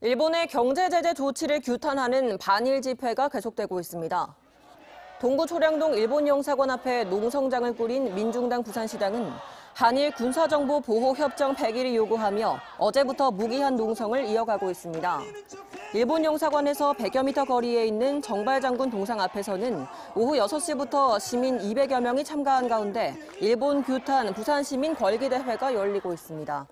일본의 경제 제재 조치를 규탄하는 반일 집회가 계속되고 있습니다. 동구 초량동 일본 영사관 앞에 농성장을 꾸린 민중당 부산시당은 한일 군사정보 보호 협정 100일을 요구하며 어제부터 무기한 농성을 이어가고 있습니다. 일본 영사관에서 100여 미터 거리에 있는 정발장군 동상 앞에서는 오후 6시부터 시민 200여 명이 참가한 가운데 일본 규탄 부산 시민 걸기 대회가 열리고 있습니다.